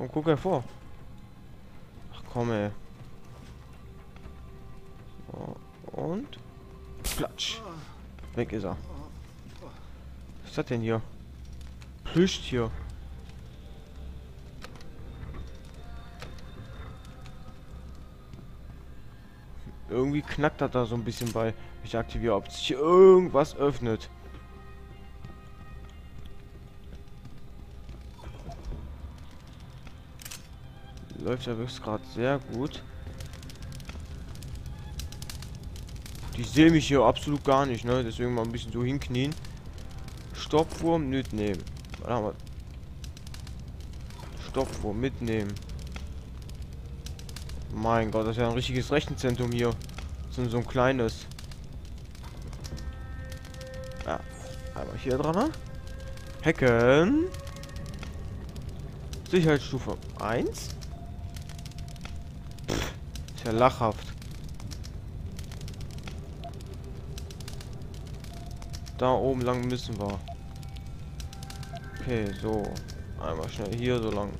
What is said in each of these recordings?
Komm, guck hervor. Ach komm, ey. So, und? Platsch. Weg ist er. Was ist das denn hier? Plüschtier. Irgendwie knackt das da so ein bisschen bei. Ich aktiviere, ob sich irgendwas öffnet. Läuft ja wirklich gerade sehr gut. Die sehe mich hier absolut gar nicht, ne? Deswegen mal ein bisschen so hinknien. Stoppwurm mitnehmen. Stoppwurm mitnehmen. Mein Gott, das ist ja ein richtiges Rechenzentrum hier. So, so ein kleines. Ja, einmal hier dran. Ne? Hacken. Sicherheitsstufe 1. Ist ja lachhaft. Da oben lang müssen wir. Okay, so. Einmal schnell hier so lang.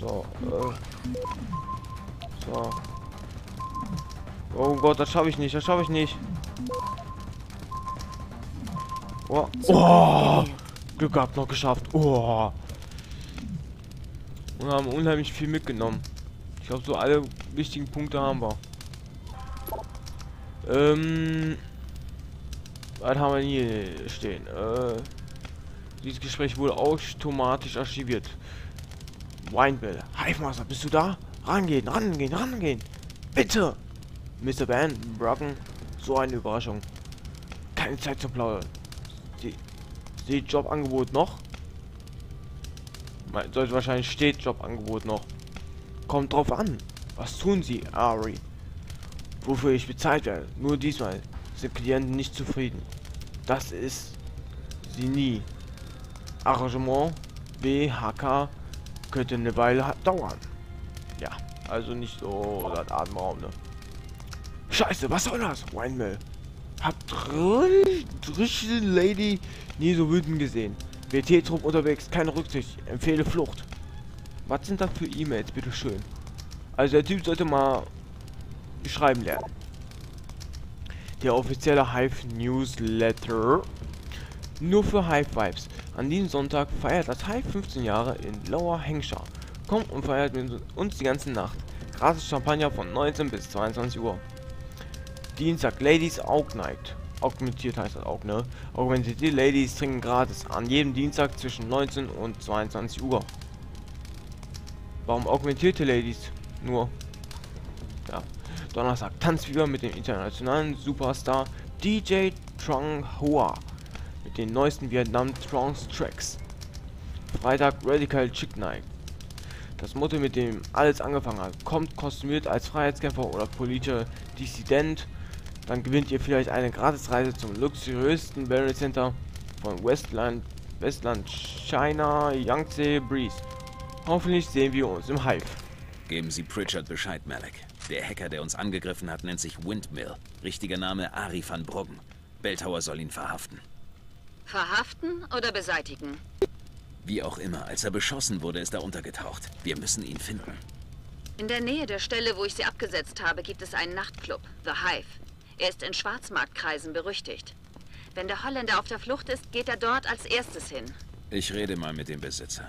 So, äh. So. Oh Gott, das schaffe ich nicht, das schaffe ich nicht. Oh. oh. Glück gehabt, noch geschafft. Oh. Und haben unheimlich viel mitgenommen. Ich glaube, so alle wichtigen Punkte haben wir. Ähm. Was haben wir hier stehen? Äh, dieses Gespräch wurde automatisch archiviert. Winebell. Hive bist du da? Rangehen, rangehen, rangehen. Bitte! Mr. Van, Brocken, so eine Überraschung. Keine Zeit zum Plaudern. Sie, Sie Jobangebot noch? Sollte wahrscheinlich steht Jobangebot noch. Kommt drauf an. Was tun Sie, Ari? Wofür ich bezahlt werde. Nur diesmal sind Klienten nicht zufrieden. Das ist sie nie. Arrangement BHK könnte eine Weile dauern. Ja, also nicht so das Atemraum, ne? Scheiße, was soll das? Winemill. Habt richtige Lady nie so wütend gesehen. WT-Trupp unterwegs, keine Rücksicht. Empfehle Flucht. Was sind das für E-Mails, bitteschön? Also der Typ sollte mal schreiben lernen. Der offizielle Hive Newsletter. Nur für Hive Vibes. An diesem Sonntag feiert das Hive 15 Jahre in Lower Hengsha. Kommt und feiert mit uns die ganze Nacht. Gratis Champagner von 19 bis 22 Uhr. Dienstag Ladies Aug Night. Augmentiert heißt das auch, ne? Augmentierte Ladies trinken gratis an jedem Dienstag zwischen 19 und 22 Uhr. Warum augmentierte Ladies? Nur. Ja. Donnerstag Tanzfieber mit dem internationalen Superstar DJ Trong Hoa mit den neuesten Vietnam Trance Tracks. Freitag Radical Chick Night. Das Motto, mit dem alles angefangen hat, kommt kostümiert als Freiheitskämpfer oder politischer Dissident, dann gewinnt ihr vielleicht eine Gratisreise zum luxuriösten Barrel Center von Westland, Westland China Yangtze Breeze. Hoffentlich sehen wir uns im Hive. Geben Sie Pritchard Bescheid, Malek. Der Hacker, der uns angegriffen hat, nennt sich Windmill. Richtiger Name Ari van Bruggen. Belltower soll ihn verhaften. Verhaften oder beseitigen? Wie auch immer, als er beschossen wurde, ist er untergetaucht. Wir müssen ihn finden. In der Nähe der Stelle, wo ich sie abgesetzt habe, gibt es einen Nachtclub, The Hive. Er ist in Schwarzmarktkreisen berüchtigt. Wenn der Holländer auf der Flucht ist, geht er dort als erstes hin. Ich rede mal mit dem Besitzer.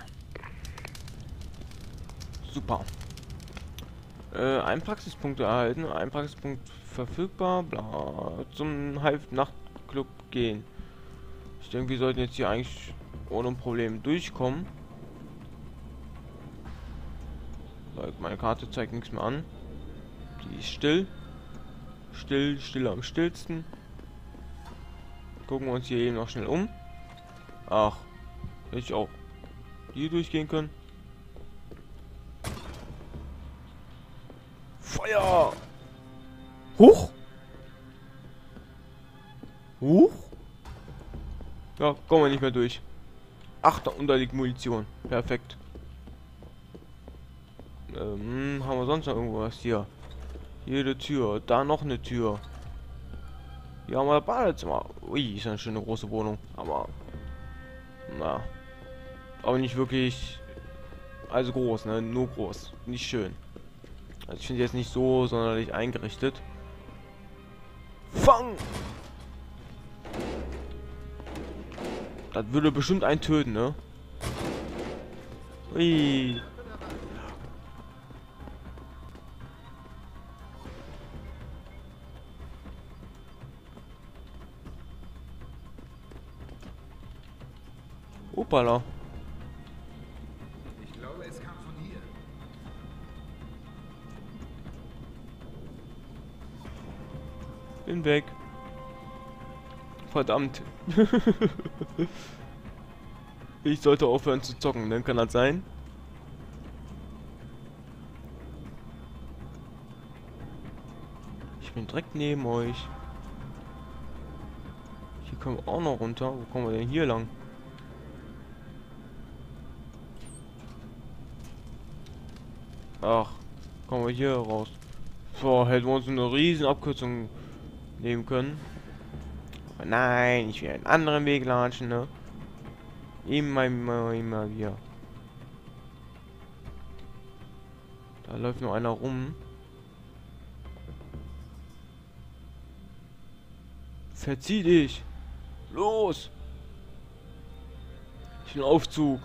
Super. Äh, ein Praxispunkt erhalten, ein Praxispunkt verfügbar, bla, zum Halb-Nachtclub gehen. Ich denke, wir sollten jetzt hier eigentlich ohne Problem durchkommen. Meine Karte zeigt nichts mehr an. Die ist still. Still, still am stillsten. Gucken wir uns hier eben noch schnell um. Ach, hätte ich auch hier durchgehen können. Feuer! Huch! Huch! Ja, kommen wir nicht mehr durch. Ach, da unter liegt Munition. Perfekt. Ähm, haben wir sonst noch irgendwas hier? Jede Tür. Da noch eine Tür. Hier haben wir Badezimmer. Ui, ist eine schöne große Wohnung. Aber. Na. Aber nicht wirklich. Also groß, ne? Nur groß. Nicht schön. Also ich finde jetzt nicht so sonderlich eingerichtet. Fang! Das würde bestimmt einen töten, ne? Ui. Opala. Ich glaube, es kam von hier. Bin weg. Verdammt. ich sollte aufhören zu zocken, dann kann das sein. Ich bin direkt neben euch. Hier kommen wir auch noch runter. Wo kommen wir denn hier lang? Ach, kommen wir hier raus. So, hätten wir uns eine riesen Abkürzung nehmen können. Aber nein, ich will einen anderen Weg latschen, ne? Immer, immer, immer wieder. Da läuft nur einer rum. Verzieh dich! Los! Ich will Aufzug.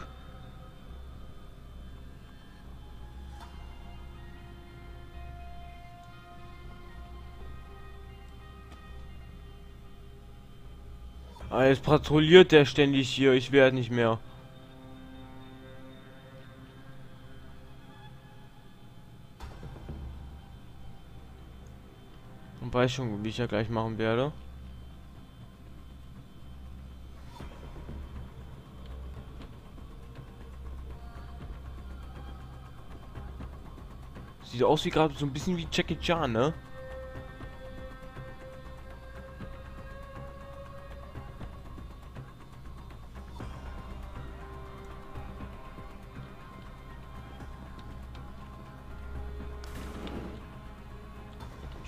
Ah, jetzt patrouilliert der ständig hier. Ich werde nicht mehr. Und weiß schon, wie ich ja gleich machen werde. Sieht aus wie gerade so ein bisschen wie Jackie Chan, ne?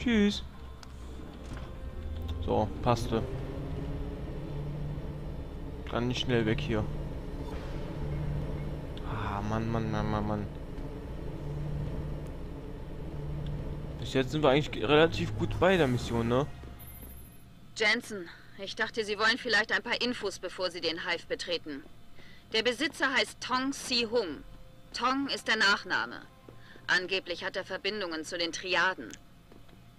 Tschüss. So, passte. Kann nicht schnell weg hier. Ah, Mann, Mann, Mann, Mann, Mann. Bis jetzt sind wir eigentlich relativ gut bei der Mission, ne? Jensen, ich dachte, Sie wollen vielleicht ein paar Infos, bevor Sie den Hive betreten. Der Besitzer heißt Tong Si-Hung. Tong ist der Nachname. Angeblich hat er Verbindungen zu den Triaden.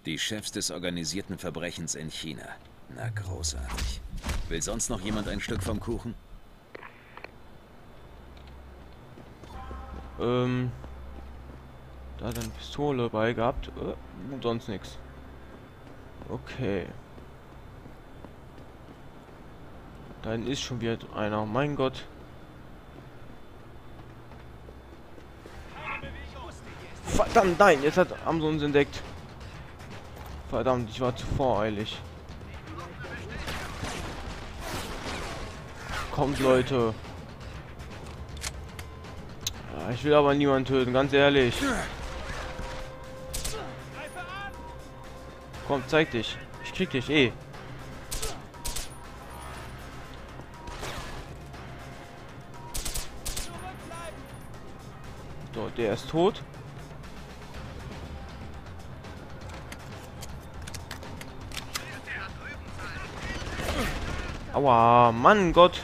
Die Chefs des organisierten Verbrechens in China. Na, großartig. Will sonst noch jemand ein Stück vom Kuchen? Ähm. Da hat eine Pistole bei gehabt. Äh, sonst nichts. Okay. Da hinten ist schon wieder einer. Mein Gott. Verdammt, nein, jetzt hat Amazon uns entdeckt. Verdammt, ich war zu voreilig. Kommt, Leute. Ja, ich will aber niemanden töten, ganz ehrlich. Komm, zeig dich. Ich krieg dich eh. So, der ist tot. Aua, Mann, Gott.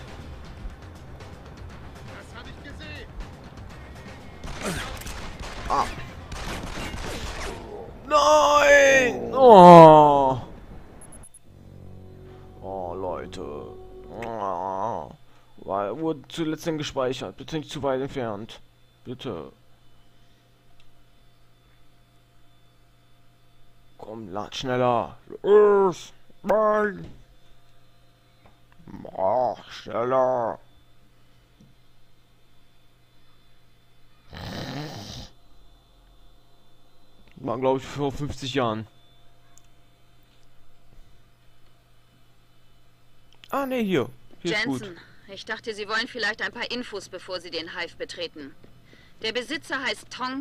Das habe ich gesehen. Ah. Nein! Oh. Oh, Leute. Oh. War, wurde zuletzt denn gespeichert. Bitte nicht zu weit entfernt. Bitte. Komm, lad schneller. Los. Nein. Mach schneller. War, glaube ich, vor 50 Jahren. Ah, ne, hier. Hier ist gut. Jensen, ich dachte, Sie wollen vielleicht ein paar Infos, bevor Sie den Hive betreten. Der Besitzer heißt Tong